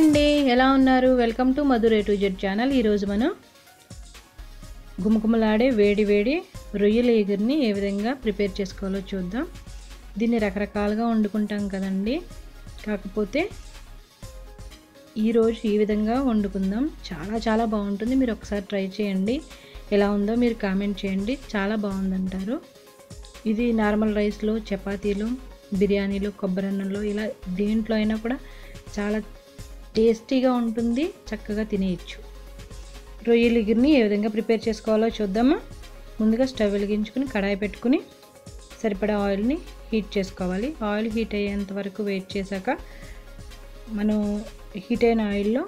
అండి. ఎలా ఉన్నారు? Welcome to Madhura to Z channel. ఈరోజు మనం గుమగుమలాడే వేడి వేడి రొయ్యల ఎగురిని ఏ విధంగా ప్రిపేర్ చేసుకోవాలో చూద్దాం. దీన్ని రకరకాలుగా వండుకుంటాం కదండి. కాకపోతే ఈరోజు ఈ విధంగా వండుకుందాం. చాలా చాలా బాగుంటుంది. మీరు ఒకసారి ట్రై చేయండి. ఎలా ఉందో మీరు కామెంట్ చేయండి. చాలా బాగుందంటారు. ఇది నార్మల్ రైస్లో చపాతీలు బిర్యానీలు కొబ్బరి అన్నంలో ఇలా దేంట్లో అయినా కూడా చాలా టేస్టీగా ఉంటుంది చక్కగా తినేయచ్చు. రొయ్యల ఎగురిని ఏ విధంగా ప్రిపేర్ చేసుకోవాలో చూద్దామా? ముందుగా స్టవ్ వెలిగించుకుని కడాయి పెట్టుకుని సరిపడా ఆయిల్ని హీట్ చేసుకోవాలి. ఆయిల్ హీట్ అయ్యేంత వరకు వెయిట్ చేశాక మనం హీట్ అయిన ఆయిల్లో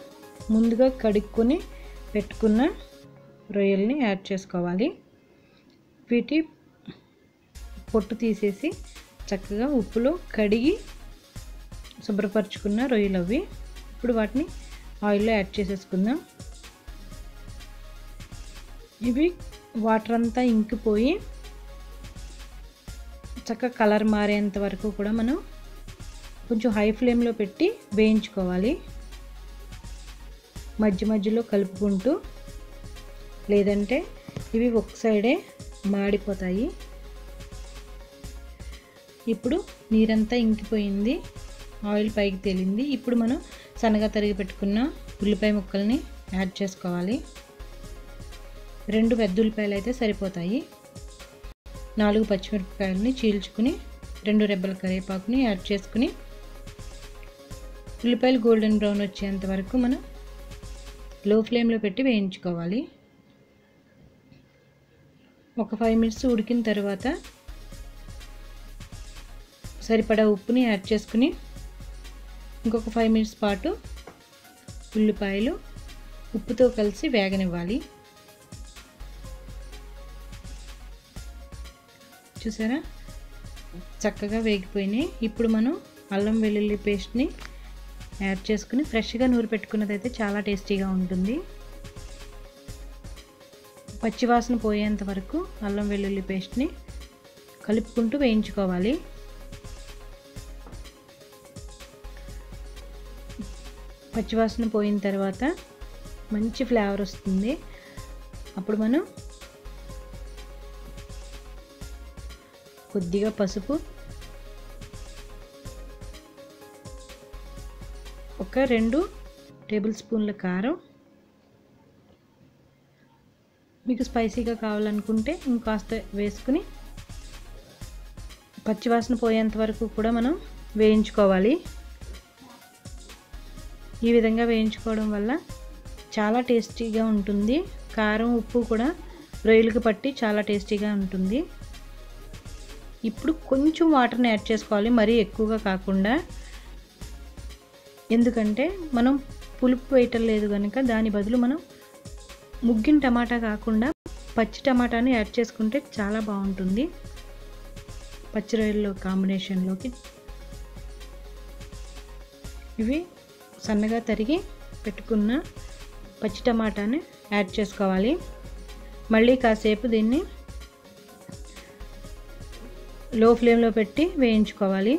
ముందుగా కడుక్కొని పెట్టుకున్న రొయ్యల్ని యాడ్ చేసుకోవాలి. వీటి పొట్టు తీసేసి చక్కగా ఉప్పులో కడిగి శుభ్రపరచుకున్న రొయ్యలు అవి ఇప్పుడు వాటిని ఆయిల్లో యాడ్ చేసేసుకుందాం. ఇవి వాటర్ అంతా ఇంకిపోయి చక్కగా కలర్ మారేంత వరకు కూడా మనం కొంచెం హై ఫ్లేమ్లో పెట్టి వేయించుకోవాలి. మధ్య మధ్యలో కలుపుకుంటూ లేదంటే ఇవి ఒక సైడే మాడిపోతాయి. ఇప్పుడు నీరంతా ఇంకిపోయింది. ఆయిల్ పైకి తేలింది. ఇప్పుడు మనం సన్నగా తరిగి పెట్టుకున్న ఉల్లిపాయ ముక్కల్ని యాడ్ చేసుకోవాలి. రెండు పెద్ద ఉల్లిపాయలు అయితే సరిపోతాయి. నాలుగు పచ్చిమిరపకాయలని చీల్చుకుని రెండు రెబ్బల కరివేపాకుని యాడ్ చేసుకుని ఉల్లిపాయలు గోల్డెన్ బ్రౌన్ వచ్చేంత వరకు మనం లో ఫ్లేమ్లో పెట్టి వేయించుకోవాలి. ఒక ఫైవ్ మినిట్స్ ఉడికిన తర్వాత సరిపడా ఉప్పుని యాడ్ చేసుకుని ఇంకొక ఫైవ్ మినిట్స్ పాటు ఉల్లిపాయలు ఉప్పుతో కలిసి వేగనివ్వాలి. చూసారా? చక్కగా వేగిపోయినాయి. ఇప్పుడు మనం అల్లం వెల్లుల్లి పేస్ట్ని యాడ్ చేసుకుని ఫ్రెష్గా నూరు పెట్టుకున్నదైతే చాలా టేస్టీగా ఉంటుంది. పచ్చివాసన పోయేంత వరకు అల్లం వెల్లుల్లి పేస్ట్ని కలుపుకుంటూ వేయించుకోవాలి. పచ్చివాసన పోయిన తర్వాత మంచి ఫ్లేవర్ వస్తుంది. అప్పుడు మనం కొద్దిగా పసుపు ఒక రెండు టేబుల్ స్పూన్ల కారం. మీకు స్పైసీగా కావాలనుకుంటే ఇంకాస్త వేసుకుని పచ్చివాసన పోయేంత వరకు కూడా మనం వేయించుకోవాలి. ఈ విధంగా వేయించుకోవడం వల్ల చాలా టేస్టీగా ఉంటుంది. కారం ఉప్పు కూడా రొయ్యలకు పట్టి చాలా టేస్టీగా ఉంటుంది. ఇప్పుడు కొంచెం వాటర్ని యాడ్ చేసుకోవాలి. మరీ ఎక్కువగా కాకుండా. ఎందుకంటే మనం పులుపు వేయటం లేదు కనుక దాని బదులు మనం ముగ్గిన టమాటా కాకుండా పచ్చి టమాటాని యాడ్ చేసుకుంటే చాలా బాగుంటుంది. పచ్చి రొయ్యల్లో కాంబినేషన్లోకి. ఇవి సన్నగా తరిగి పెట్టుకున్న పచ్చి టమాటాని యాడ్ చేసుకోవాలి. మళ్ళీ కాసేపు దీన్ని లో ఫ్లేమ్లో పెట్టి వేయించుకోవాలి.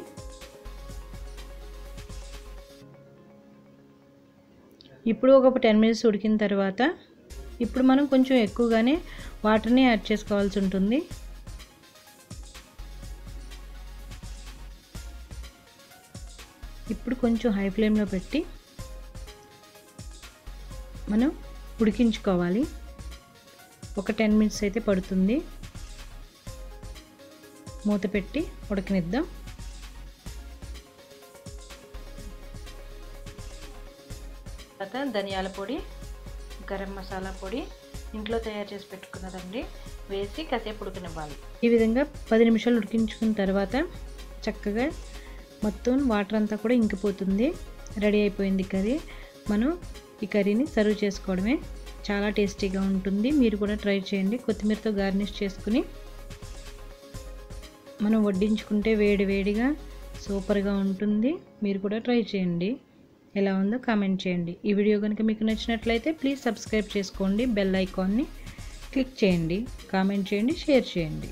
ఇప్పుడు ఒక టెన్ మినిట్స్ ఉడికిన తర్వాత ఇప్పుడు మనం కొంచెం ఎక్కువగానే వాటర్ని యాడ్ చేసుకోవాల్సి ఉంటుంది. ఇప్పుడు కొంచెం హై ఫ్లేమ్లో పెట్టి మనం ఉడికించుకోవాలి. ఒక టెన్ మినిట్స్ అయితే పడుతుంది. మూత పెట్టి ఉడకనిద్దాం. తర్వాత ధనియాల పొడి గరం మసాలా పొడి ఇంట్లో తయారు చేసి పెట్టుకున్నదండి. వేసి కాసేపు ఉడకనివ్వాలి. ఈ విధంగా పది నిమిషాలు ఉడికించుకున్న తర్వాత చక్కగా మొత్తం వాటర్ అంతా కూడా ఇంకిపోతుంది. రెడీ అయిపోయింది కర్రీ. మనం ఈ కర్రీని సర్వ్ చేసుకోవడమే. చాలా టేస్టీగా ఉంటుంది. మీరు కూడా ట్రై చేయండి. కొత్తిమీరతో గార్నిష్ చేసుకుని మనం వడ్డించుకుంటే వేడి వేడిగా సూపర్గా ఉంటుంది. మీరు కూడా ట్రై చేయండి. ఎలా ఉందో కామెంట్ చేయండి. ఈ వీడియో కనుక మీకు నచ్చినట్లయితే ప్లీజ్ సబ్స్క్రైబ్ చేసుకోండి. బెల్ ఐకాన్ని క్లిక్ చేయండి. కామెంట్ చేయండి. షేర్ చేయండి.